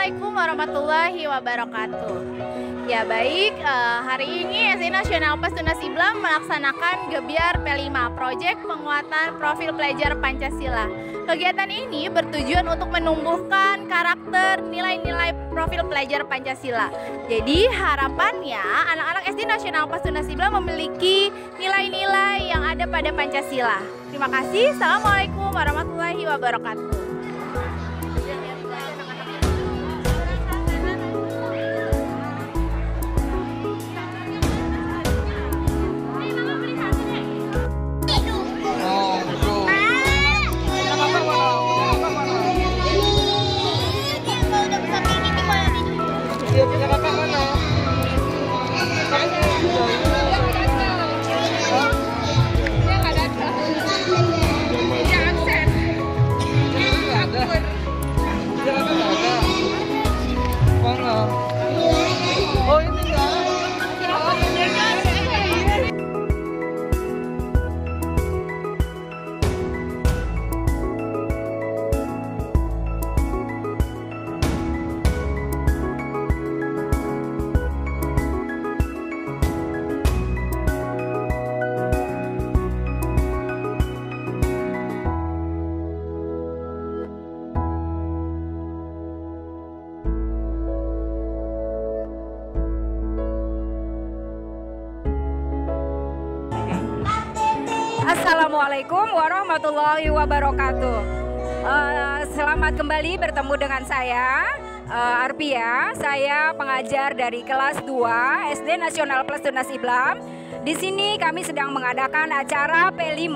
Assalamualaikum warahmatullahi wabarakatuh. Ya baik, eh, hari ini SD Nasional Pestunas Iblam melaksanakan Gebiar P5 Project Penguatan Profil Pelajar Pancasila. Kegiatan ini bertujuan untuk menumbuhkan karakter nilai-nilai profil pelajar Pancasila. Jadi harapannya anak-anak SD Nasional Pestunas Iblam memiliki nilai-nilai yang ada pada Pancasila. Terima kasih. Assalamualaikum warahmatullahi wabarakatuh. Assalamualaikum warahmatullahi wabarakatuh. Eh, selamat kembali bertemu dengan saya eh, Arpia. Saya pengajar dari kelas 2 SD Nasional Plus Tunas Iblam. Di sini kami sedang mengadakan acara P5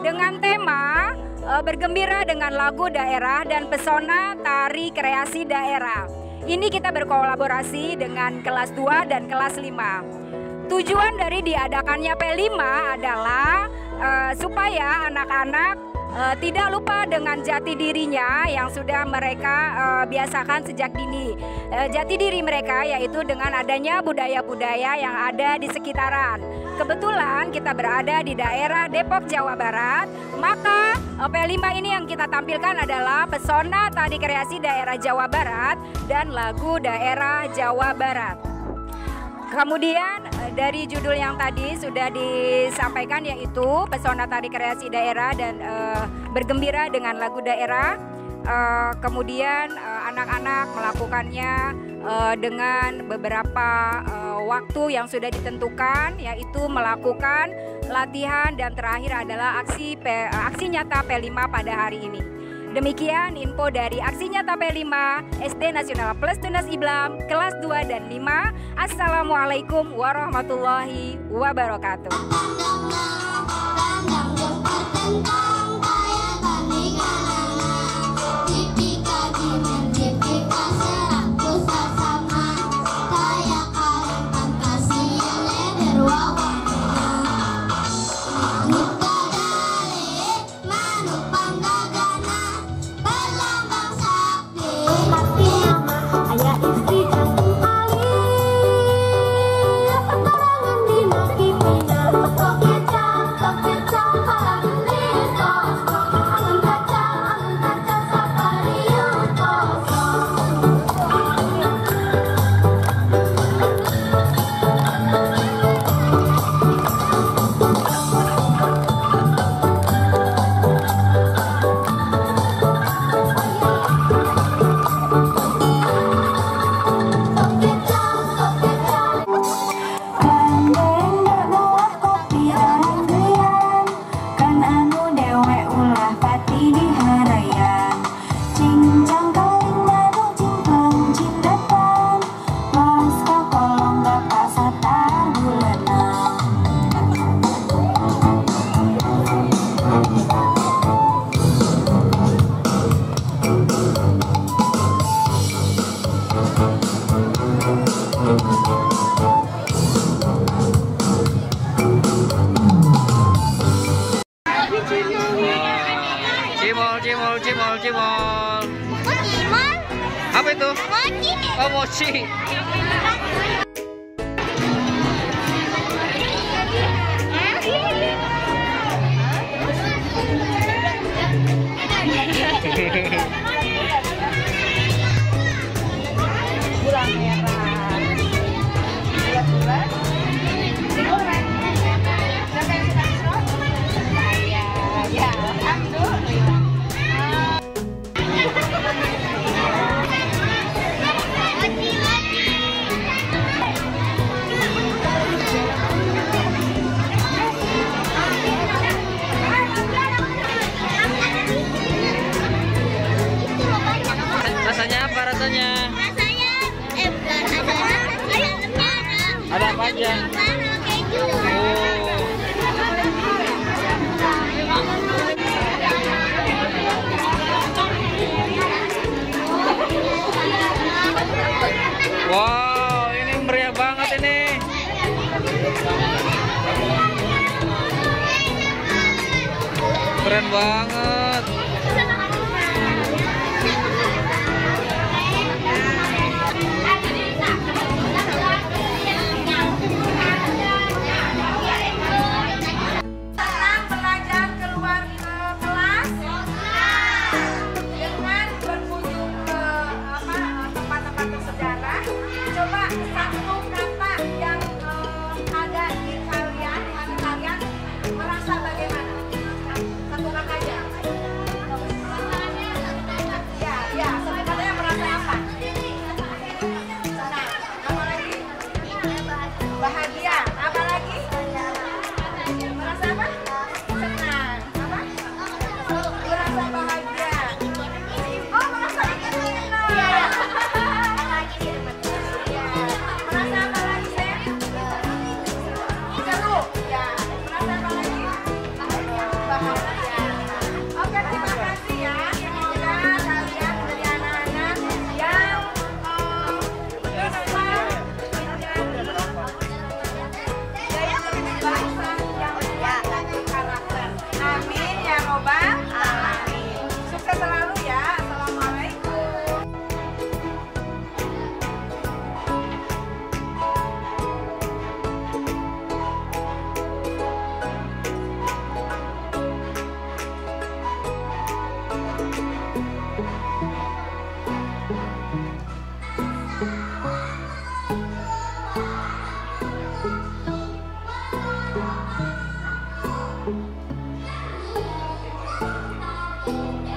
dengan tema eh, bergembira dengan lagu daerah dan pesona tari kreasi daerah. Ini kita berkolaborasi dengan kelas 2 dan kelas 5. Tujuan dari diadakannya P5 adalah eh, supaya anak-anak eh, tidak lupa dengan jati dirinya yang sudah mereka eh, biasakan sejak dini. Eh, jati diri mereka yaitu dengan adanya budaya-budaya yang ada di sekitaran. Kebetulan kita berada di daerah Depok, Jawa Barat, maka eh, P5 ini yang kita tampilkan adalah pesona tari kreasi daerah Jawa Barat dan lagu daerah Jawa Barat. Kemudian eh, dari judul yang tadi sudah disampaikan yaitu pesona tari kreasi daerah dan eh, bergembira dengan lagu daerah. Eh, kemudian anak-anak melakukannya eh, dengan beberapa eh, waktu yang sudah ditentukan yaitu melakukan latihan dan terakhir adalah aksi P- eh, aksi nyata P5 pada hari ini. Demikian info dari aksi nyata P5 SD Nasional Plus Tunas Iblam kelas 2 dan 5. Assalamualaikum warahmatullahi wabarakatuh. Gucci. Hehehehe Keren banget. Thank you.